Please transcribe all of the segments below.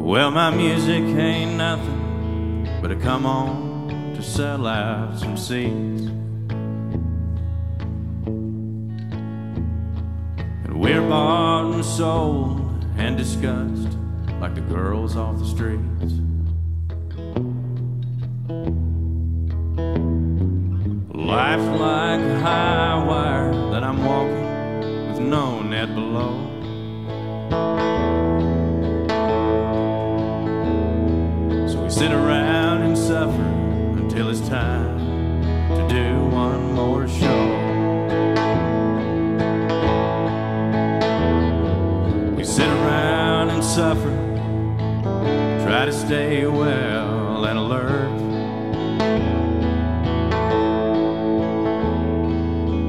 Well, my music ain't nothing but a come on to sell out some seats. And we're bought and sold and discussed like the girls off the streets. Life's like a high wire that I'm walking with no net below. Until it's time to do one more show. We sit around and suffer, try to stay well and alert.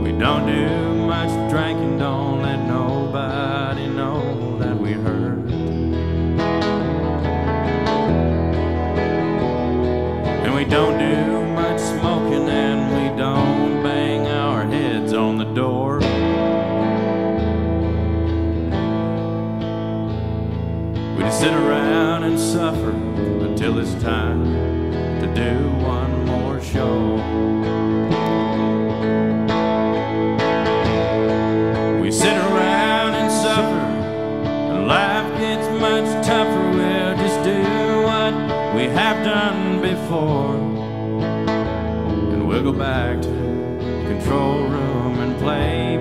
We don't do much drinking, don't let nobody don't do much smoking, and we don't bang our heads on the door. We just sit around and suffer until it's time to do one more show. We sit around have done before, and we'll go back to control room and play